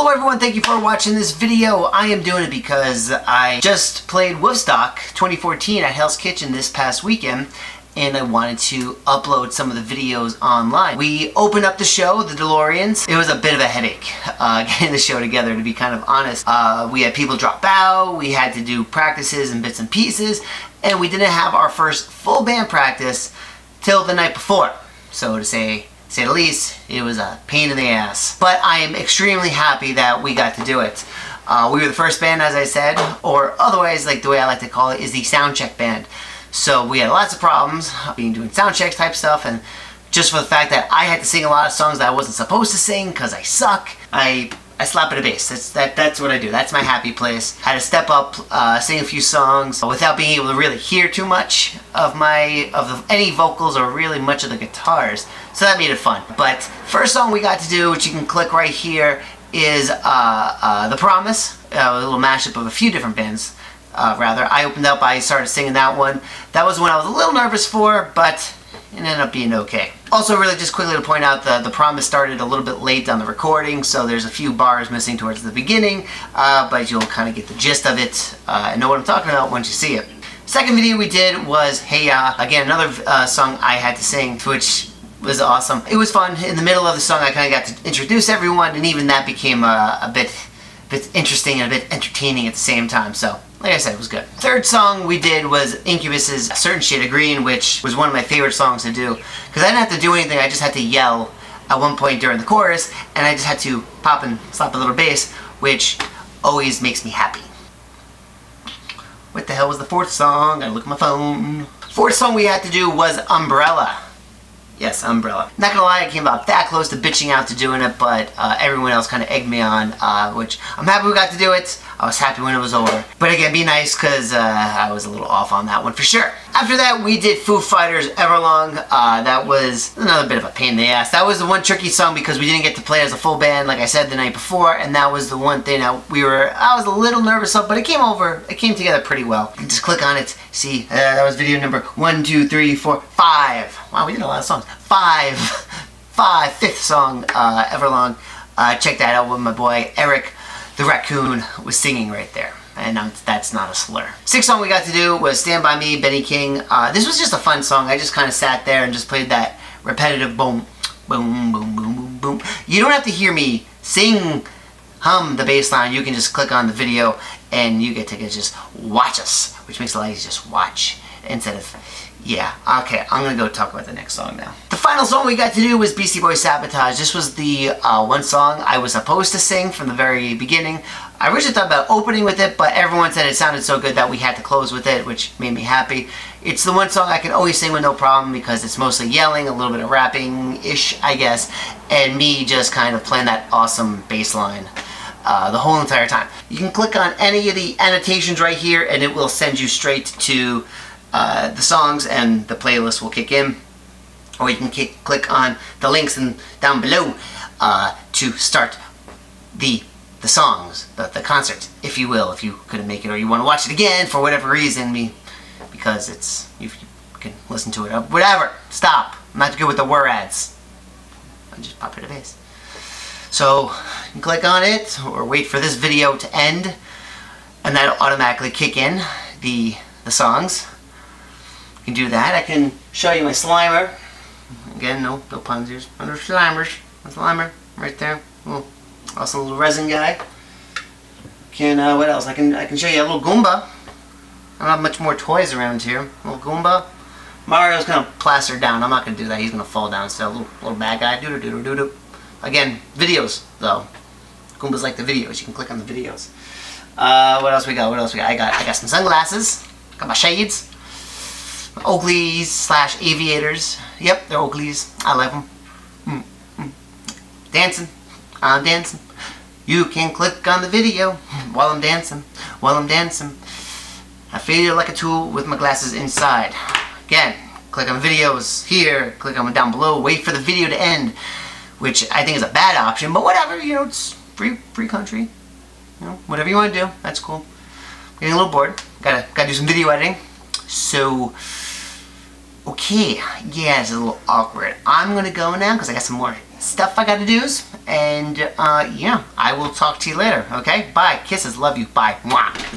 Hello everyone, thank you for watching this video. I am doing it because I just played Woofstock 2014 at Hell's Kitchen this past weekend and I wanted to upload some of the videos online. We opened up the show, the DeLoreans. It was a bit of a headache uh, getting the show together, to be kind of honest. Uh, we had people drop out, we had to do practices and bits and pieces, and we didn't have our first full band practice till the night before. So to say, say the least, it was a pain in the ass. But I am extremely happy that we got to do it. Uh, we were the first band, as I said, or otherwise, like the way I like to call it, is the sound check band. So we had lots of problems being doing sound checks type stuff, and just for the fact that I had to sing a lot of songs that I wasn't supposed to sing because I suck, I I slap at a bass. That's that. That's what I do. That's my happy place. I had to step up, uh, sing a few songs without being able to really hear too much of my of the, any vocals or really much of the guitars. So that made it fun. But first song we got to do, which you can click right here, is uh, uh, "The Promise," uh, a little mashup of a few different bands. Uh, rather, I opened up. I started singing that one. That was one I was a little nervous for, but it ended up being okay. Also, really just quickly to point out, the, the promise started a little bit late on the recording, so there's a few bars missing towards the beginning, uh, but you'll kind of get the gist of it uh, and know what I'm talking about once you see it. Second video we did was Hey Ya, again, another uh, song I had to sing, which was awesome. It was fun. In the middle of the song, I kind of got to introduce everyone, and even that became a, a bit, bit interesting and a bit entertaining at the same time, so like I said, it was good. Third song we did was Incubus's Certain Shade of Green, which was one of my favorite songs to do. Because I didn't have to do anything, I just had to yell at one point during the chorus, and I just had to pop and slap a little bass, which always makes me happy. What the hell was the fourth song? I look at my phone. Fourth song we had to do was Umbrella. Yes, Umbrella. Not gonna lie, I came about that close to bitching out to doing it, but uh, everyone else kind of egged me on, uh, which I'm happy we got to do it. I was happy when it was over. But again, be nice, because uh, I was a little off on that one for sure. After that, we did Foo Fighters Everlong. Uh, that was another bit of a pain in the ass. That was the one tricky song because we didn't get to play as a full band, like I said the night before, and that was the one thing that we were, I was a little nervous of, but it came over, it came together pretty well. just click on it, see, uh, that was video number one, two, three, four, five. Wow, we did a lot of songs. Five, five, fifth song, uh, Everlong. Uh, check that out with my boy Eric the raccoon was singing right there. And um, that's not a slur. Sixth song we got to do was Stand By Me, Benny King. Uh, this was just a fun song. I just kind of sat there and just played that repetitive boom, boom, boom, boom, boom, boom. You don't have to hear me sing, hum the bass line. You can just click on the video and you get to just watch us, which makes it a lot easier just watch instead of yeah, okay, I'm gonna go talk about the next song now. The final song we got to do was Beastie Boys Sabotage. This was the uh, one song I was supposed to sing from the very beginning. I originally thought about opening with it, but everyone said it sounded so good that we had to close with it, which made me happy. It's the one song I can always sing with no problem because it's mostly yelling, a little bit of rapping-ish, I guess, and me just kind of playing that awesome bass line. Uh, the whole entire time. You can click on any of the annotations right here and it will send you straight to uh, the songs and the playlist will kick in or you can click on the links in, down below uh, to start the the songs, the, the concert, if you will, if you couldn't make it or you want to watch it again for whatever reason, me, because it's, you, can listen to it, uh, whatever, stop, I'm not good with the words. I just pop it a base. So, you can click on it, or wait for this video to end, and that'll automatically kick in the, the songs. Can do that. I can show you my Slimer. Again, no, no puns here. Under Slimers. My Slimer, right there. Little, also a little resin guy. Can, uh, what else? I can, I can show you a little Goomba. I don't have much more toys around here. A little Goomba. Mario's gonna plaster down. I'm not gonna do that. He's gonna fall down. So, little, little bad guy. Doo doo doo doo doo. Again, videos, though. Goomba's like the videos. You can click on the videos. Uh, what else we got? What else we got? I got, I got some sunglasses. Got my shades. Oakleys slash aviators. Yep, they're Oakleys. I like them. Mm, mm. Dancing. I'm dancing. You can click on the video while I'm dancing. While I'm dancing. I feel like a tool with my glasses inside. Again, click on videos here, click on down below, wait for the video to end, which I think is a bad option, but whatever, you know, it's free free country. You know, whatever you want to do, that's cool. Getting a little bored. Gotta gotta do some video editing. So Okay, yeah, it's a little awkward. I'm gonna go now because I got some more stuff I gotta do, And uh, yeah, I will talk to you later. Okay, bye. Kisses. Love you. Bye. Mwah.